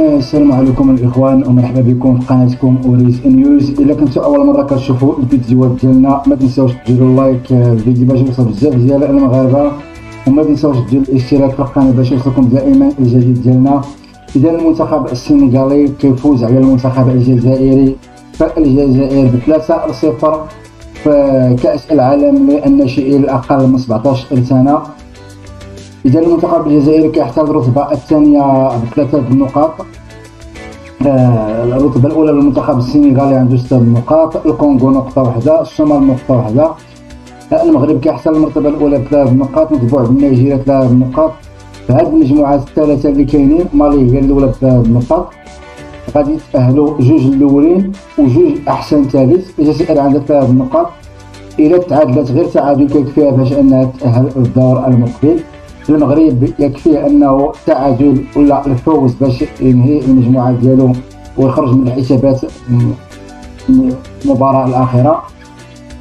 السلام عليكم الإخوان ومرحبا بكم في قناتكم أوريس نيوز. إلا كنتوا أول مرة كتشوفوا الفيديوهات ديالنا ما تنساوش ديروا لايك الفيديو باش يوصل بزاف ديال المغاربة. وما تنساوش ديروا الاشتراك في القناة باش يوصلكم دائما الجديد ديالنا. إذا المنتخب السنغالي كيفوز على المنتخب الجزائري فالجزائر بثلاثة صفر في كأس العالم للناشئين الأقل من 17 سنة. إذا المنتخب الجزائري كيحتل الرتبة الثانية بثلاثة نقاط آه، الرتبة الأولى للمنتخب السنغالي عنده ستة نقاط الكونغو نقطة واحدة الصومال نقطة واحدة. المغرب كيحتل المرتبة الأولى بثلاث نقاط متبوع بنيجيريا ثلاث نقاط فهاد المجموعات الثلاثة اللي كاينين مالي هي الأولى بثلاث نقاط غادي يتأهلوا جوج الأولين وجوج أحسن ثالث. الجزائر عندها ثلاث نقاط إلا تعادلت غير تعادل كيكفيها باش أنها تأهل الدور المقبل. المغرب يكفيه أنه تعادل ولا الفوز باش ينهي المجموعة ديالو ويخرج من الحسابات المباراة الأخيرة.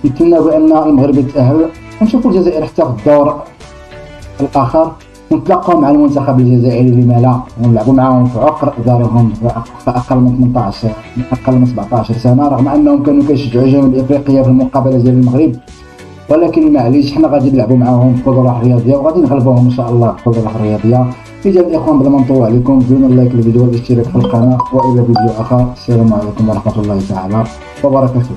نتمنى بأن المغرب يتأهل نشوفوا الجزائر حتى في الدور الآخر. ونتلاقاو مع المنتخب الجزائري لما لا ونلعبوا معاهم في عقر دارهم في أقل من 18 أقل من 17 سنة رغم أنهم كانوا كيشجعوا جنوب افريقيا في المقابلة ديال المغرب. ولكن معليش حنا غادي نلعبوا معاهم في قدرة رياضيه وغادي نغلبوهم إن شاء الله في قدرة رياضيه اذا الإخوان بلا ما نطول عليكم دون اللايك للفيديو والاشتراك في القناة وإلى فيديو آخر. السلام عليكم ورحمة الله تعالى وبركاته.